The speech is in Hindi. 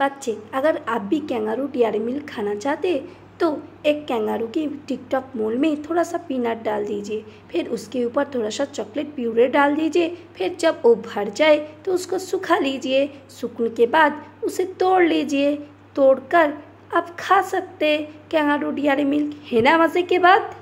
बच्चे अगर आप भी कैंगारू डेयरी मिल्क खाना चाहते तो एक कैंगारू के टिकटॉक मोल में थोड़ा सा पीनट डाल दीजिए। फिर उसके ऊपर थोड़ा सा चॉकलेट प्यूरे डाल दीजिए। फिर जब वो भर जाए तो उसको सुखा लीजिए। सूखने के बाद उसे तोड़ लीजिए। तोड़कर आप खा सकते कैंगारू डेयरी मिल्क है ना मज़े के बाद?